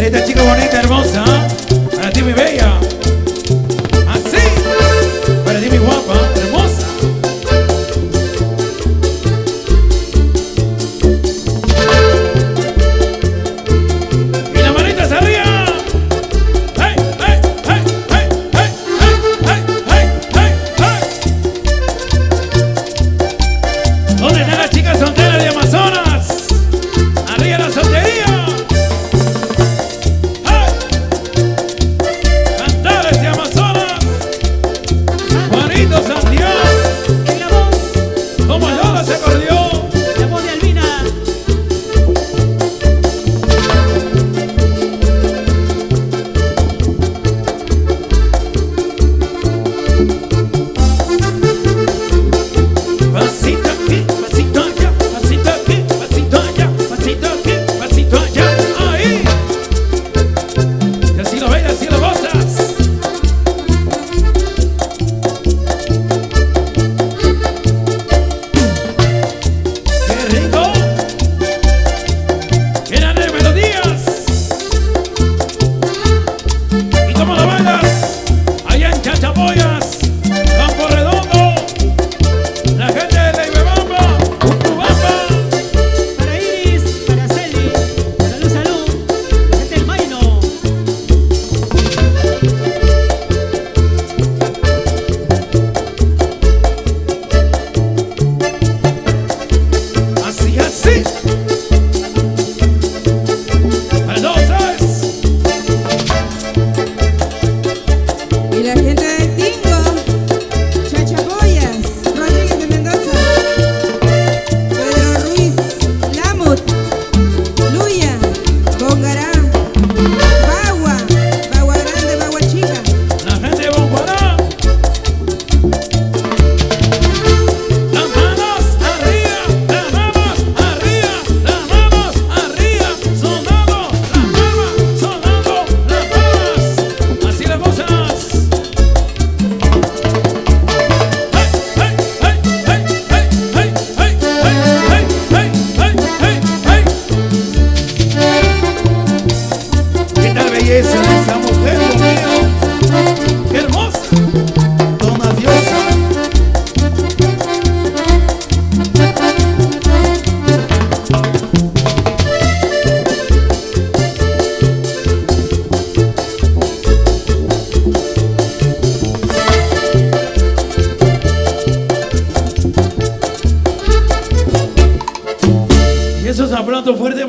Esta chica bonita, hermosa, para ti mi bella.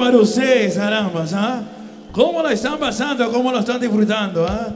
para ustedes, carambas, ¿ah? ¿Cómo la están pasando? ¿Cómo la están disfrutando? ¿ah?